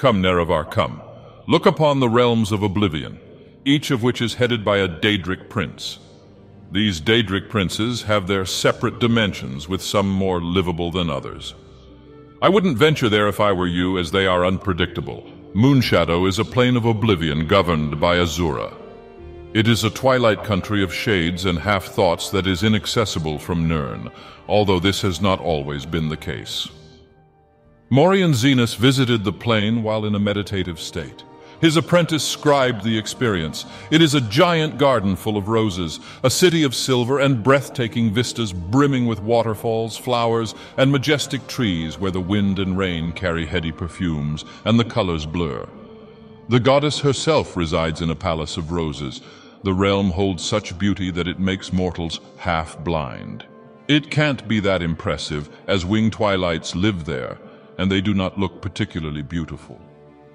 Come, Nerevar, come. Look upon the realms of oblivion, each of which is headed by a Daedric prince. These Daedric princes have their separate dimensions, with some more livable than others. I wouldn't venture there if I were you, as they are unpredictable. Moonshadow is a plane of oblivion governed by Azura. It is a twilight country of shades and half-thoughts that is inaccessible from Nirn, although this has not always been the case. Morian Zenas visited the plane while in a meditative state. His apprentice scribed the experience. It is a giant garden full of roses, a city of silver and breathtaking vistas brimming with waterfalls, flowers, and majestic trees where the wind and rain carry heady perfumes and the colors blur. The goddess herself resides in a palace of roses. The realm holds such beauty that it makes mortals half blind. It can't be that impressive, as winged twilights live there, and they do not look particularly beautiful.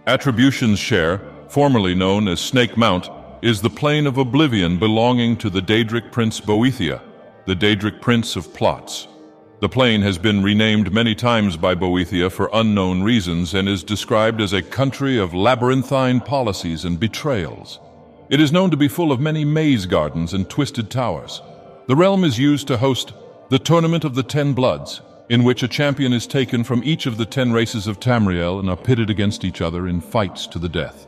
Attribution's share, formerly known as Snakemouth, is the plane of oblivion belonging to the Daedric prince Boethia, the Daedric prince of plots. The plane has been renamed many times by Boethia for unknown reasons and is described as a country of labyrinthine policies and betrayals. It is known to be full of many maze gardens and twisted towers. The realm is used to host the Tournament of the Ten Bloods, in which a champion is taken from each of the ten races of Tamriel and are pitted against each other in fights to the death.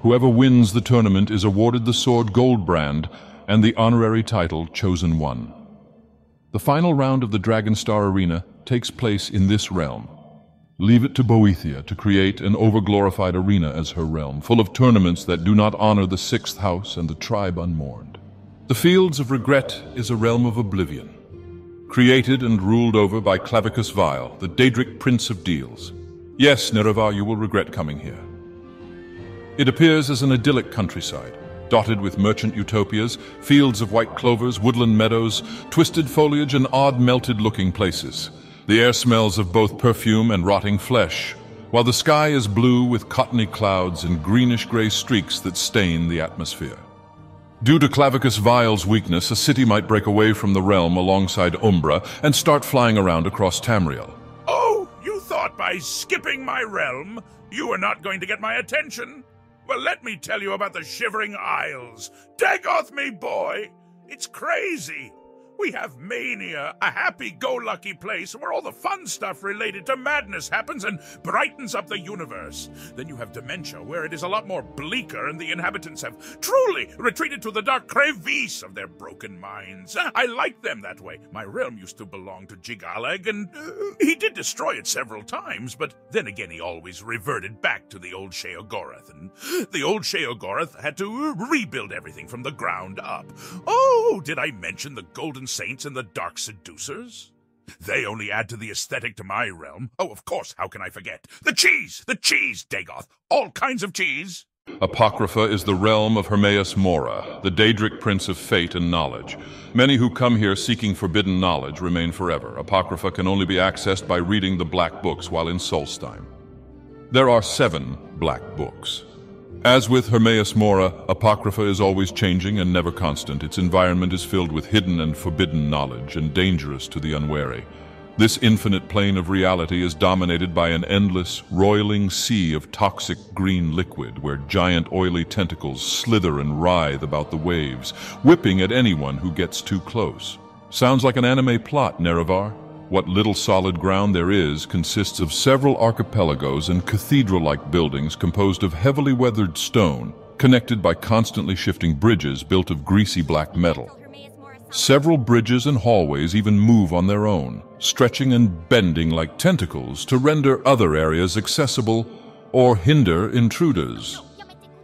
Whoever wins the tournament is awarded the sword Goldbrand and the honorary title Chosen One. The final round of the Dragonstar Arena takes place in this realm. Leave it to Boethia to create an overglorified arena as her realm, full of tournaments that do not honor the Sixth House and the Tribe Unmourned. The Fields of Regret is a realm of oblivion, created and ruled over by Clavicus Vile, the Daedric Prince of Deals. Yes, Nerevar, you will regret coming here. It appears as an idyllic countryside, dotted with merchant utopias, fields of white clovers, woodland meadows, twisted foliage, and odd melted-looking places. The air smells of both perfume and rotting flesh, while the sky is blue with cottony clouds and greenish-gray streaks that stain the atmosphere. Due to Clavicus Vile's weakness, a city might break away from the realm alongside Umbra and start flying around across Tamriel. Oh, you thought by skipping my realm you were not going to get my attention? Well, let me tell you about the Shivering Isles. Dagoth, me boy! It's crazy! We have Mania, a happy-go-lucky place where all the fun stuff related to madness happens and brightens up the universe. Then you have Dementia, where it is a lot more bleaker and the inhabitants have truly retreated to the dark crevice of their broken minds. I like them that way. My realm used to belong to Jyggalag, and uh, he did destroy it several times, but then again he always reverted back to the old Sheogorath, and the old Sheogorath had to rebuild everything from the ground up. Oh, did I mention the Golden saints and the dark seducers? They only add to the aesthetic to my realm. Oh, of course, how can I forget? The cheese! The cheese, Dagoth! All kinds of cheese! Apocrypha is the realm of Hermaeus Mora, the Daedric prince of fate and knowledge. Many who come here seeking forbidden knowledge remain forever. Apocrypha can only be accessed by reading the Black Books while in Solstheim. There are seven Black Books. As with Hermaeus Mora, Apocrypha is always changing and never constant. Its environment is filled with hidden and forbidden knowledge and dangerous to the unwary. This infinite plane of reality is dominated by an endless, roiling sea of toxic green liquid where giant oily tentacles slither and writhe about the waves, whipping at anyone who gets too close. Sounds like an anime plot, Nerevar? What little solid ground there is consists of several archipelagos and cathedral-like buildings composed of heavily weathered stone, connected by constantly shifting bridges built of greasy black metal. Several bridges and hallways even move on their own, stretching and bending like tentacles to render other areas accessible or hinder intruders.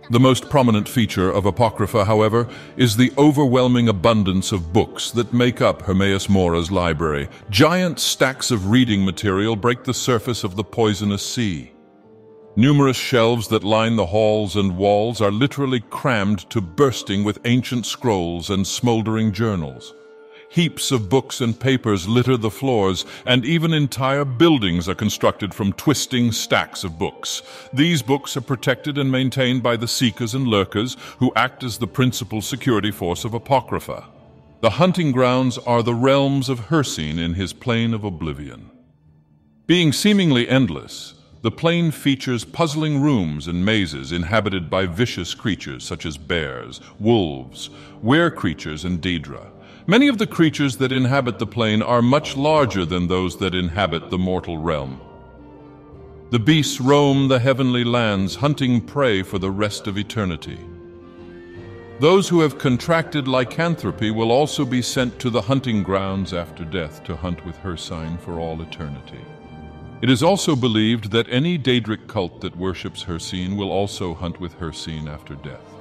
The most prominent feature of Apocrypha, however, is the overwhelming abundance of books that make up Hermaeus Mora's library. Giant stacks of reading material break the surface of the poisonous sea. Numerous shelves that line the halls and walls are literally crammed to bursting with ancient scrolls and smoldering journals. Heaps of books and papers litter the floors, and even entire buildings are constructed from twisting stacks of books. These books are protected and maintained by the Seekers and Lurkers, who act as the principal security force of Apocrypha. The hunting grounds are the realms of Hircine in his plane of oblivion. Being seemingly endless, The plane features puzzling rooms and mazes inhabited by vicious creatures such as bears, wolves, were creatures, and Daedra. Many of the creatures that inhabit the plane are much larger than those that inhabit the mortal realm. The beasts roam the heavenly lands, hunting prey for the rest of eternity. Those who have contracted lycanthropy will also be sent to the hunting grounds after death to hunt with Hircine for all eternity. It is also believed that any Daedric cult that worships Hircine will also hunt with Hircine after death.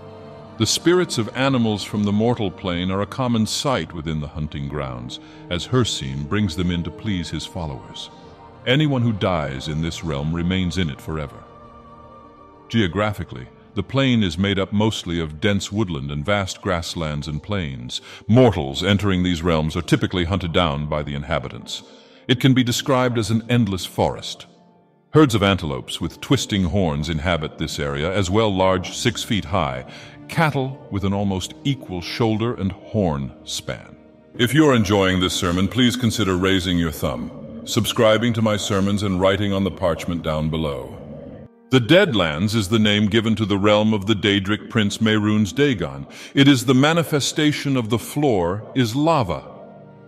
The spirits of animals from the mortal plane are a common sight within the hunting grounds, as Hircine brings them in to please his followers. Anyone who dies in this realm remains in it forever. Geographically, the plain is made up mostly of dense woodland and vast grasslands and plains. Mortals entering these realms are typically hunted down by the inhabitants. It can be described as an endless forest. Herds of antelopes with twisting horns inhabit this area, as well large six feet high, cattle with an almost equal shoulder and horn span. If you're enjoying this sermon, please consider raising your thumb subscribing to my sermons and writing on the parchment down below. The Deadlands is the name given to the realm of the Daedric prince Mehrunes Dagon. It is the manifestation of the floor is lava.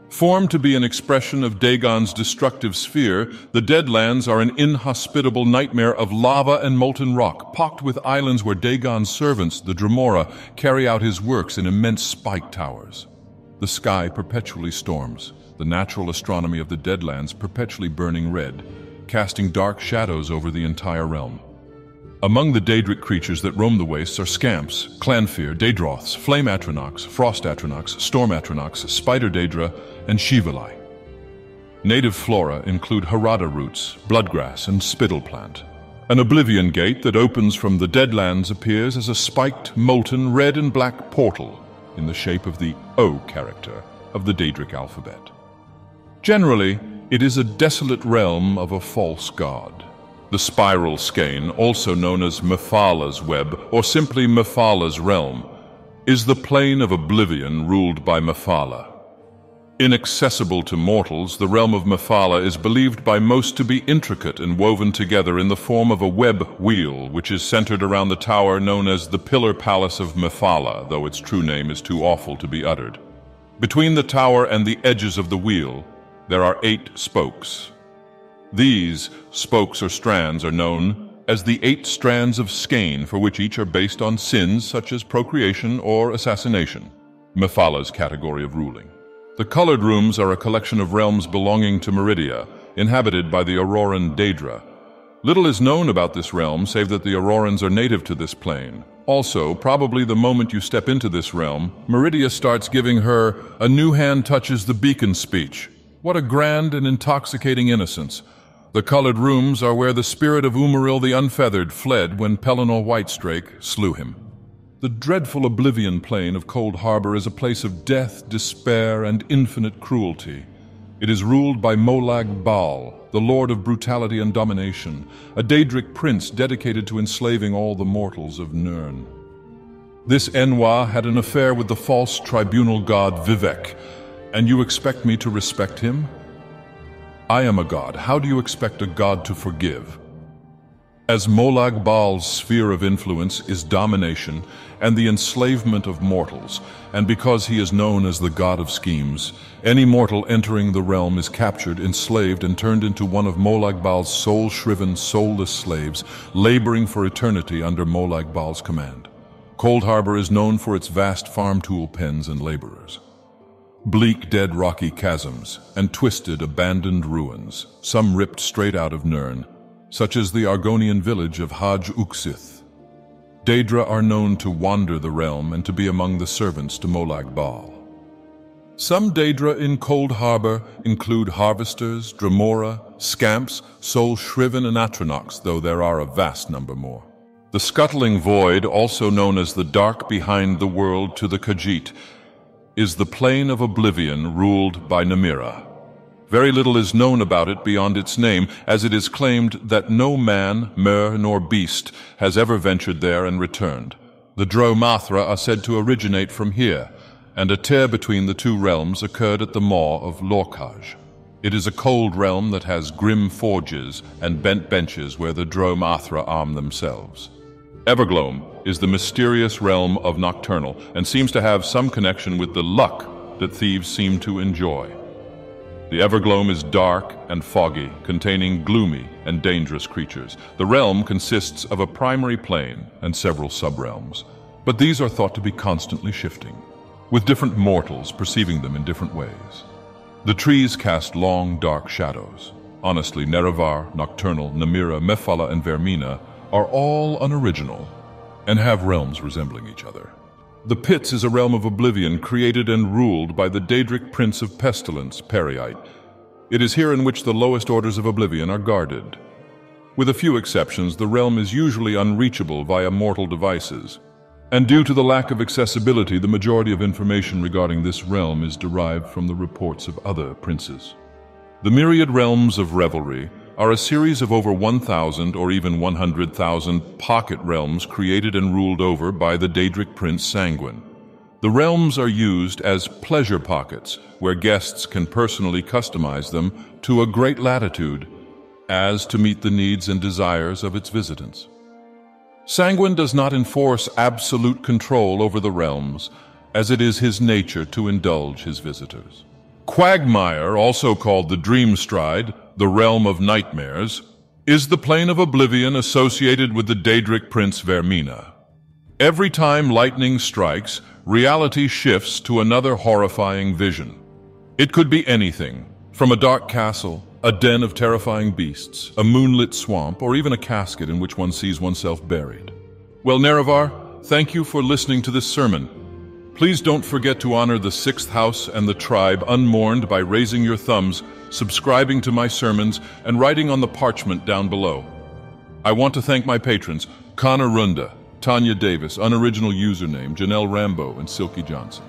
Formed to be an expression of Dagon's destructive sphere, the Deadlands are an inhospitable nightmare of lava and molten rock, pocked with islands where Dagon's servants, the Dremora, carry out his works in immense spike towers. The sky perpetually storms the natural astronomy of the Deadlands perpetually burning red, casting dark shadows over the entire realm. Among the Daedric creatures that roam the wastes are Scamps, Clannfear, Daedroths, Flame Atronachs, Frost Atronachs, Storm Atronachs, Spider Daedra, and Shivali. Native flora include Harrada roots, bloodgrass, and spittle plant. An oblivion gate that opens from the Deadlands appears as a spiked, molten red and black portal in the shape of the O character of the Daedric alphabet. Generally, it is a desolate realm of a false god. The spiral skein, also known as Mephala's web or simply Mephala's realm, is the plane of oblivion ruled by Mephala. Inaccessible to mortals, the realm of Mephala is believed by most to be intricate and woven together in the form of a web wheel, which is centered around the tower known as the Pillar Palace of Mephala, though its true name is too awful to be uttered. Between the tower and the edges of the wheel, there are eight spokes. These spokes or strands are known as the eight strands of skein, for which each are based on sins such as procreation or assassination, Mephala's category of ruling. The colored rooms are a collection of realms belonging to Meridia, inhabited by the Auroran Daedra. Little is known about this realm save that the Aurorans are native to this plane. Also, probably the moment you step into this realm, Meridia starts giving her a new hand touches the beacon speech, what a grand and intoxicating innocence. The colored rooms are where the spirit of Umaril the Unfeathered fled when Pelinal Whitestrake slew him. The dreadful oblivion plain of Coldharbour is a place of death, despair, and infinite cruelty. It is ruled by Molag Bal, the lord of brutality and domination, a Daedric prince dedicated to enslaving all the mortals of Nirn. This n'wah had an affair with the false tribunal god Vivec, and you expect me to respect him? I am a god. How do you expect a god to forgive? As Molag Bal's sphere of influence is domination and the enslavement of mortals, and because he is known as the god of schemes, any mortal entering the realm is captured, enslaved, and turned into one of Molag Bal's soul-shriven, soulless slaves, laboring for eternity under Molag Bal's command. Coldharbour is known for its vast farm tool pens and laborers bleak dead rocky chasms, and twisted abandoned ruins, some ripped straight out of Nirn, such as the Argonian village of Haj Uxith. Daedra are known to wander the realm and to be among the servants to Molag Bal. Some Daedra in Coldharbour include harvesters, Dremora, scamps, soul shriven and atronachs, though there are a vast number more. The scuttling void, also known as the dark behind the world to the Khajiit, is the plane of oblivion ruled by Namira. Very little is known about it beyond its name, as it is claimed that no man, mer, nor beast has ever ventured there and returned. The Dro-m'Athra are said to originate from here, and a tear between the two realms occurred at the maw of Lorkhaj. It is a cold realm that has grim forges and bent benches where the Dro-m'Athra arm themselves. Evergloam is the mysterious realm of Nocturnal and seems to have some connection with the luck that thieves seem to enjoy. The Evergloam is dark and foggy, containing gloomy and dangerous creatures. The realm consists of a primary plane and several subrealms, but these are thought to be constantly shifting, with different mortals perceiving them in different ways. The trees cast long, dark shadows. Honestly, Nerevar, Nocturnal, Namira, Mephala, and Vaermina are all unoriginal and have realms resembling each other. The Pits is a realm of oblivion created and ruled by the Daedric Prince of Pestilence, Peryite. It is here in which the lowest orders of oblivion are guarded. With a few exceptions, the realm is usually unreachable via mortal devices. And due to the lack of accessibility, the majority of information regarding this realm is derived from the reports of other princes. The myriad realms of revelry are a series of over 1,000 or even 100,000 pocket realms created and ruled over by the Daedric Prince Sanguine. The realms are used as pleasure pockets, where guests can personally customize them to a great latitude as to meet the needs and desires of its visitants. Sanguine does not enforce absolute control over the realms, as it is his nature to indulge his visitors. Quagmire, also called the Dreamstride, the realm of nightmares, is the plane of oblivion associated with the Daedric prince Vaermina. Every time lightning strikes, reality shifts to another horrifying vision. It could be anything, from a dark castle, a den of terrifying beasts, a moonlit swamp, or even a casket in which one sees oneself buried. Well, Nerevar, thank you for listening to this sermon. Please don't forget to honor the sixth house and the tribe unmourned by raising your thumbs, subscribing to my sermons, and writing on the parchment down below. I want to thank my patrons, Connor Runda, Tanya Davis, unoriginal username, Janelle Rambo, and Silky Johnson.